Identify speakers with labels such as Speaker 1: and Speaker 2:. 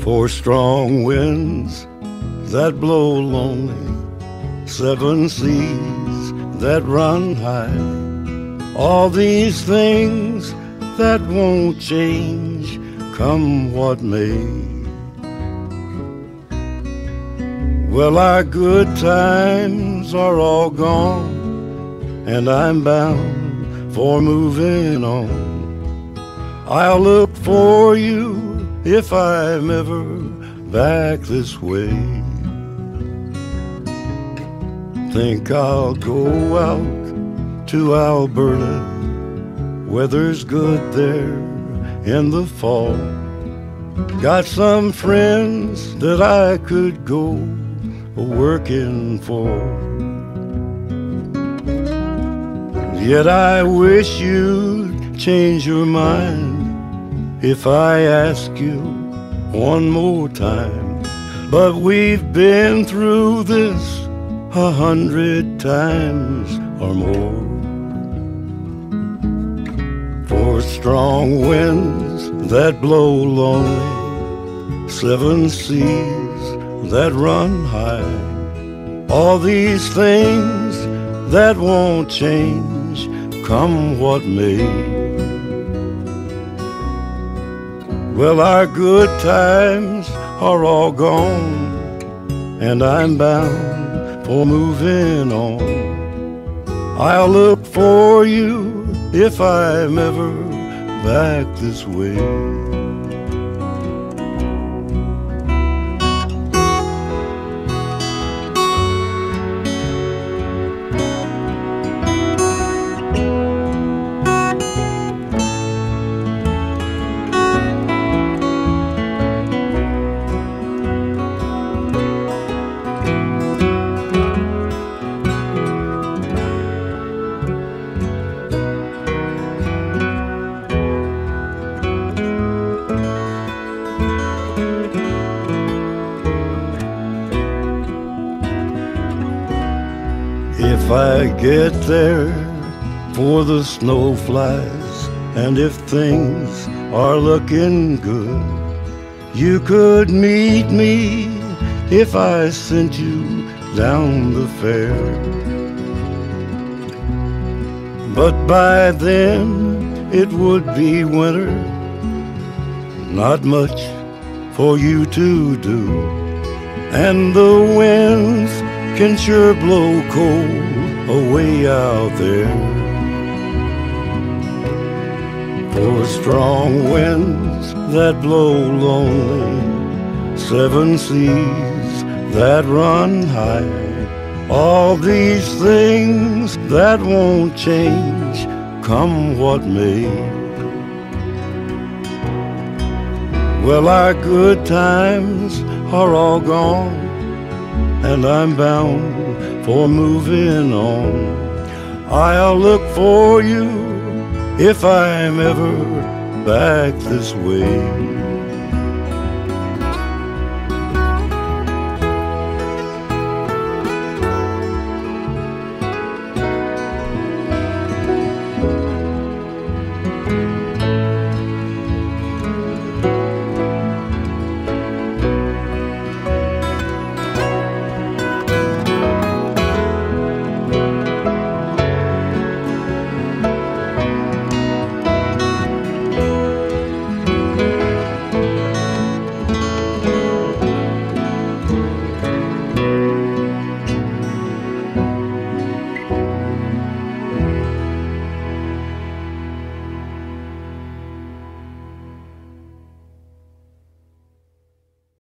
Speaker 1: Four strong winds that blow lonely, seven seas that run high. All these things that won't change, come what may. Well, our good times are all gone, and I'm bound for moving on. I'll look for you if I'm ever back this way. Think I'll go out to Alberta, weather's good there in the fall. Got some friends that I could go working for. Yet I wish you'd change your mind if I ask you one more time. But we've been through this a hundred times or more. Four strong winds that blow lonely, seven seas that run high. All these things that won't change, come what may. Well, our good times are all gone, and I'm bound for moving on. I'll look for you if I'm ever back this way. If I get there for the snow flies, and if things are looking good, you could meet me if I sent you down the fare. But by then it would be winter, not much for you to do, and the winds can sure blow cold away out there. Four strong winds that blow lonely, seven seas that run high. All these things that won't change, come what may. Well, our good times are all gone, and I'm bound for moving on. I'll look for you if I'm ever back this way.